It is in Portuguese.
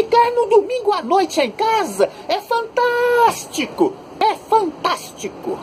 Ficar no domingo à noite em casa é fantástico! É fantástico!